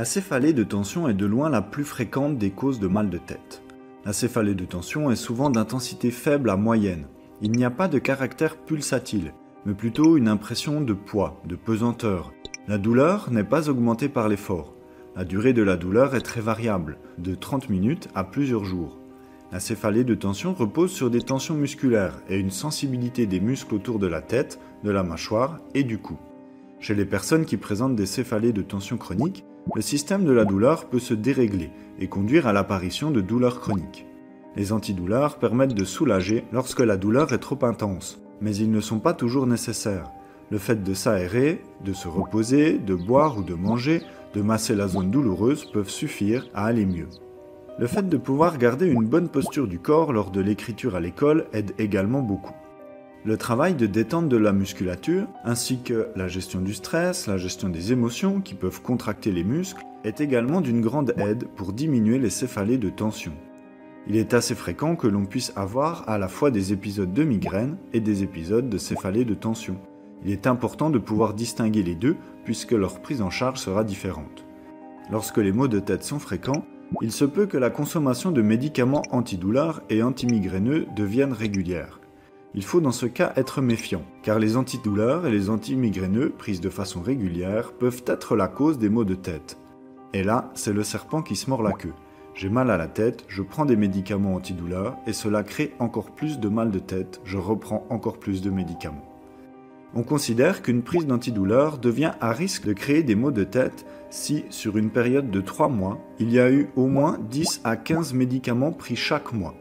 La céphalée de tension est de loin la plus fréquente des causes de mal de tête. La céphalée de tension est souvent d'intensité faible à moyenne. Il n'y a pas de caractère pulsatile, mais plutôt une impression de poids, de pesanteur. La douleur n'est pas augmentée par l'effort. La durée de la douleur est très variable, de 30 minutes à plusieurs jours. La céphalée de tension repose sur des tensions musculaires et une sensibilité des muscles autour de la tête, de la mâchoire et du cou. Chez les personnes qui présentent des céphalées de tension chronique, le système de la douleur peut se dérégler et conduire à l'apparition de douleurs chroniques. Les antidouleurs permettent de soulager lorsque la douleur est trop intense, mais ils ne sont pas toujours nécessaires. Le fait de s'aérer, de se reposer, de boire ou de manger, de masser la zone douloureuse peuvent suffire à aller mieux. Le fait de pouvoir garder une bonne posture du corps lors de l'écriture à l'école aide également beaucoup. Le travail de détente de la musculature, ainsi que la gestion du stress, la gestion des émotions qui peuvent contracter les muscles, est également d'une grande aide pour diminuer les céphalées de tension. Il est assez fréquent que l'on puisse avoir à la fois des épisodes de migraine et des épisodes de céphalées de tension. Il est important de pouvoir distinguer les deux puisque leur prise en charge sera différente. Lorsque les maux de tête sont fréquents, il se peut que la consommation de médicaments antidouleurs et antimigraineux devienne régulière. Il faut dans ce cas être méfiant, car les antidouleurs et les antimigraineux, prises de façon régulière, peuvent être la cause des maux de tête. Et là, c'est le serpent qui se mord la queue. J'ai mal à la tête, je prends des médicaments antidouleurs, et cela crée encore plus de mal de tête, je reprends encore plus de médicaments. On considère qu'une prise d'antidouleur devient à risque de créer des maux de tête si, sur une période de 3 mois, il y a eu au moins 10 à 15 médicaments pris chaque mois.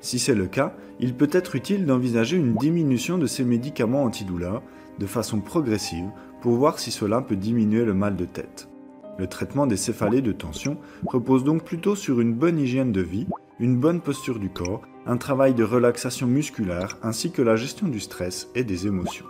Si c'est le cas, il peut être utile d'envisager une diminution de ces médicaments antidouleurs de façon progressive pour voir si cela peut diminuer le mal de tête. Le traitement des céphalées de tension repose donc plutôt sur une bonne hygiène de vie, une bonne posture du corps, un travail de relaxation musculaire ainsi que la gestion du stress et des émotions.